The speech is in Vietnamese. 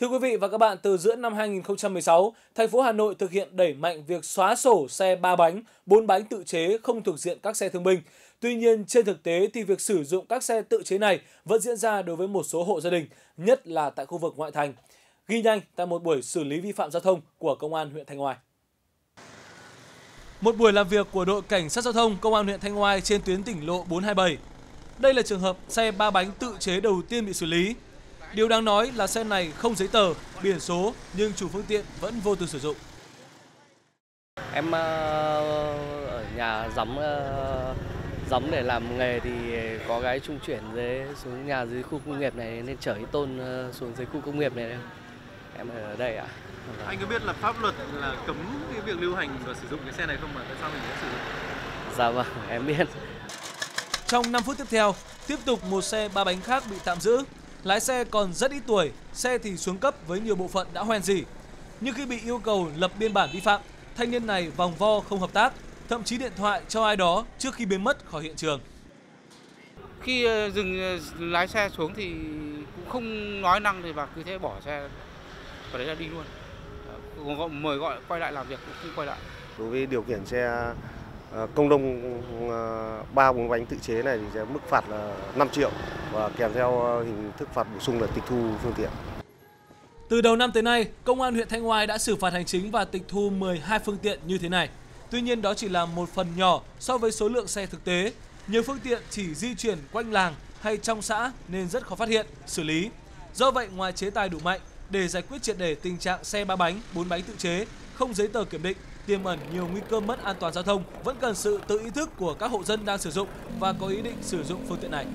Thưa quý vị và các bạn, từ giữa năm 2016, thành phố Hà Nội thực hiện đẩy mạnh việc xóa sổ xe 3 bánh, 4 bánh tự chế không thuộc diện các xe thương binh. Tuy nhiên, trên thực tế thì việc sử dụng các xe tự chế này vẫn diễn ra đối với một số hộ gia đình, nhất là tại khu vực ngoại thành. Ghi nhanh tại một buổi xử lý vi phạm giao thông của Công an huyện Thanh Oai. Một buổi làm việc của đội cảnh sát giao thông Công an huyện Thanh Oai trên tuyến tỉnh lộ 427. Đây là trường hợp xe ba bánh tự chế đầu tiên bị xử lý. Điều đáng nói là xe này không giấy tờ, biển số nhưng chủ phương tiện vẫn vô tư sử dụng. Em ờ, ở nhà giấm ờ, giấm để làm nghề thì có cái trung chuyển dưới xuống nhà dưới khu công nghiệp này nên chở cái tôn ờ, xuống dưới khu công nghiệp này. Em ở đây ạ. Anh có biết là pháp luật là cấm cái việc lưu hành và sử dụng cái xe này không mà tại sao mình vẫn sử dụng? Dạ vâng, em biết. Trong 5 phút tiếp theo, tiếp tục một xe ba bánh khác bị tạm giữ. Lái xe còn rất ít tuổi, xe thì xuống cấp với nhiều bộ phận đã hoen dỉ. Nhưng khi bị yêu cầu lập biên bản vi phạm, thanh niên này vòng vo không hợp tác, thậm chí điện thoại cho ai đó trước khi biến mất khỏi hiện trường. Khi ờ, dừng ờ, lái xe xuống thì cũng không nói năng thì và cứ thế bỏ xe và đấy là đi luôn. Ờ, gọi- Mời gọi quay lại làm việc cũng không quay lại. đối với điều khiển xe Ờ, công đông ờ, ba bốn bánh tự chế này thì sẽ mức phạt là 5 triệu và kèm theo ờ, hình thức phạt bổ sung là tịch thu phương tiện. Từ đầu năm tới nay, Công an huyện Thanh Oai đã xử phạt hành chính và tịch thu 12 phương tiện như thế này. Tuy nhiên đó chỉ là một phần nhỏ so với số lượng xe thực tế. Nhiều phương tiện chỉ di chuyển quanh làng hay trong xã nên rất khó phát hiện, xử lý. Do vậy, ngoài chế tài đủ mạnh để giải quyết triệt để tình trạng xe ba bánh, bốn bánh tự chế, không giấy tờ kiểm định, tiềm ẩn nhiều nguy cơ mất an toàn giao thông, vẫn cần sự tự ý thức của các hộ dân đang sử dụng và có ý định sử dụng phương tiện này.